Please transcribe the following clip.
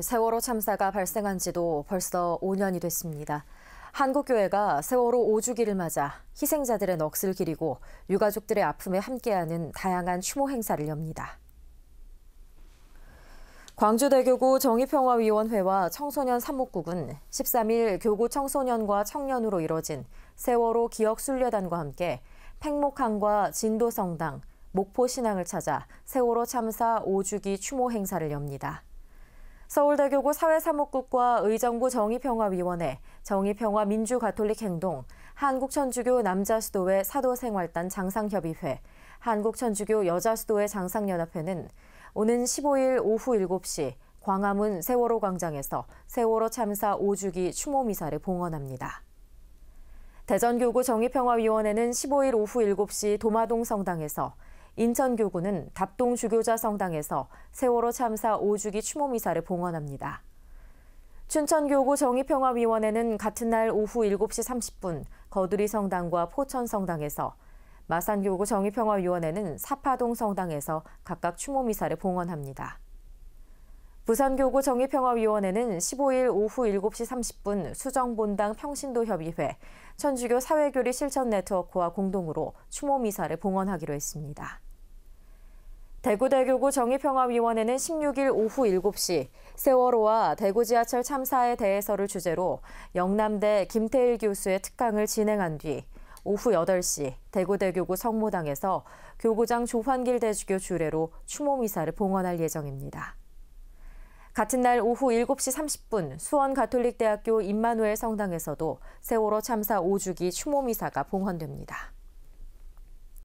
세월호 참사가 발생한 지도 벌써 5년이 됐습니다. 한국교회가 세월호 5주기를 맞아 희생자들의 넋을 기리고 유가족들의 아픔에 함께하는 다양한 추모 행사를 엽니다. 광주대교구 정의평화위원회와 청소년 사목국은 13일 교구 청소년과 청년으로 이뤄진 세월호 기억순례단과 함께 팽목항과 진도성당, 목포신앙을 찾아 세월호 참사 5주기 추모 행사를 엽니다. 서울대교구 사회사목국과 의정부 정의평화위원회, 정의평화민주가톨릭행동, 한국천주교 남자수도회 사도생활단 장상협의회, 한국천주교 여자수도회 장상연합회는 오는 15일 오후 7시 광화문 세월호 광장에서 세월호 참사 5주기 추모 미사를 봉헌합니다. 대전교구 정의평화위원회는 15일 오후 7시 도마동 성당에서 인천교구는 답동 주교자 성당에서 세월호 참사 5주기 추모미사를 봉헌합니다. 춘천교구 정의평화위원회는 같은 날 오후 7시 30분 거두리 성당과 포천 성당에서 마산교구 정의평화위원회는 사파동 성당에서 각각 추모미사를 봉헌합니다. 부산교구 정의평화위원회는 15일 오후 7시 30분 수정본당 평신도협의회, 천주교 사회교리 실천 네트워크와 공동으로 추모미사를 봉헌하기로 했습니다. 대구대교구 정의평화위원회는 16일 오후 7시 세월호와 대구 지하철 참사에 대해서를 주제로 영남대 김태일 교수의 특강을 진행한 뒤 오후 8시 대구대교구 성모당에서 교구장 조환길 대주교 주례로 추모 미사를 봉헌할 예정입니다. 같은 날 오후 7시 30분 수원 가톨릭대학교 임마누엘 성당에서도 세월호 참사 5주기 추모 미사가 봉헌됩니다.